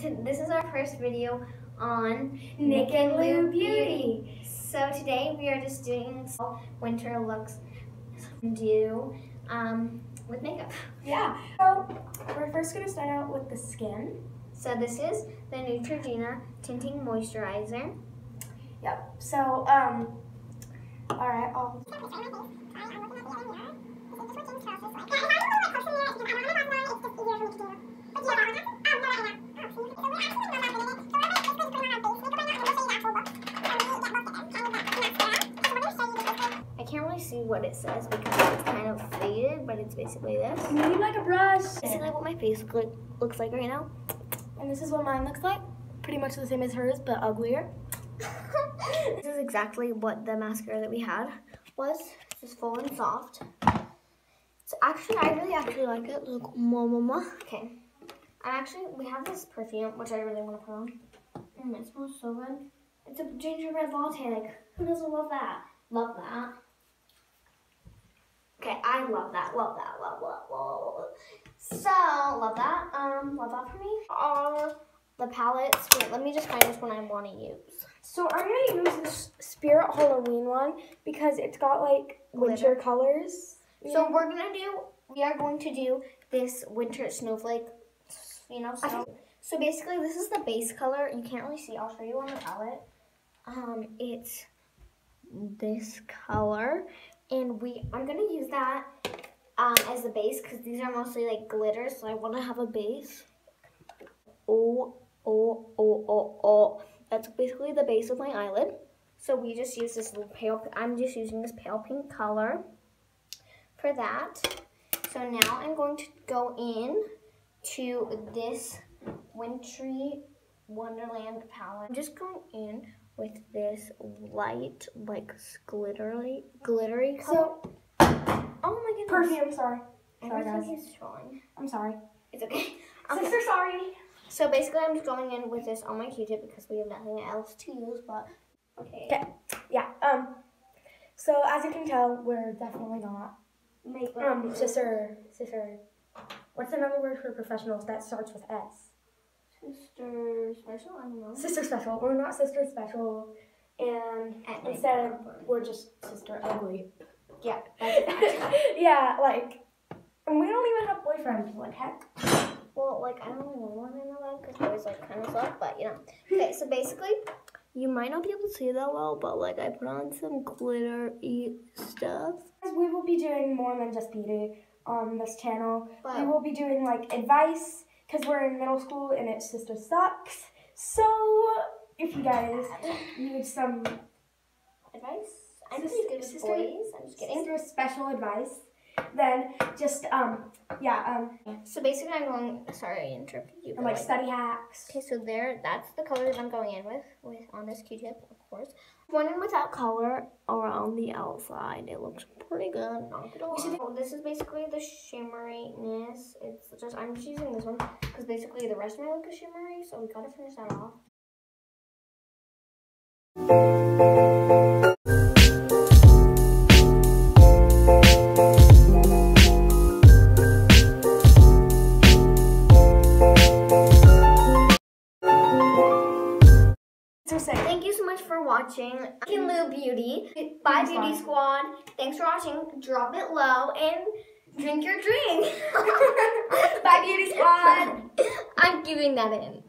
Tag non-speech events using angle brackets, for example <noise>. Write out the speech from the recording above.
to, this is our first video on Nik and Lu Beauty. So today we are just doing winter looks do um, with makeup. Yeah. So we're first gonna start out with the skin. So this is the Neutrogena Tinting Moisturizer. Yep. So um, all right. I'll. See what it says because it's kind of faded, but it's basically this. You need like a brush. This is like what my face look, looks like right now. And this is what mine looks like. Pretty much the same as hers, but uglier. <laughs> this is exactly what the mascara that we had was. It's just full and soft. So actually, I really actually like it. Look, mama. Okay. I actually, we have this perfume, which I really want to put on. Mm, it smells so good. It's a gingerbread. Like, who doesn't love that? Love that. Okay, I love that. Love that. Love, love, love. So, love that. Um, love that for me. Are the palettes. Wait, let me just find which one I want to use. So I'm gonna use this Spirit Halloween one because it's got like winter Glitter. colors. So we're gonna do, we are going to do this winter snowflake, you know, snow. So basically this is the base color. You can't really see, I'll show you on the palette. Um, it's this color. And we, I'm gonna use that um, as the base because these are mostly like glitter. So I wanna have a base. Oh, oh, oh, oh, oh. That's basically the base of my eyelid. So we just use this little pale, I'm just using this pale pink color for that. So now I'm going to go in to this wintry wonderland palette. I'm just going in with this light, like glittery, glittery color. So oh my goodness. perfume. I'm sorry. Sorry guys. Is showing. I'm sorry. It's okay. <laughs> Okay. Sister, sorry. So basically, I'm just going in with this on my Q-tip because we have nothing else to use. But okay. Okay. Yeah. Um. So as you can tell, we're definitely not Makeup. um sister sister. What's another word for professionals that starts with S? Sister special. I don't know. Sister special. We're not sister special, and At instead makeup. we're just sister ugly. Yeah, that's <laughs> yeah, like, and we don't even have boyfriends. What heck? Well, like, I don't even want to know that because boys, like, kind of suck, but, you know. Okay, so basically, you might not be able to see that well, but, like, I put on some glittery stuff. We will be doing more than just beauty on this channel. we will be doing like advice because we're in middle school and it's sister sucks. So if you guys need some advice? I'm Sis- pretty good with sister- boys. I'm just kidding. sister special advice, then just um yeah um So basically, I'm going, sorry, I interrupted you. and like like, study hacks. Okay, so there, that's the color that I'm going in with, with on this Q-tip, of course. One in without color around the outside. It looks pretty good. Not gonna We. Oh, this is basically the shimmeriness. It's just I'm just using this one because basically the rest of my look is shimmery, so we gotta finish that off. Say Thank you so much for watching King Lou Beauty. Bye Beauty. Squad. Thanks for watching. Drop it low and drink your drink. <laughs> <laughs> bye beauty squad. I'm giving that in.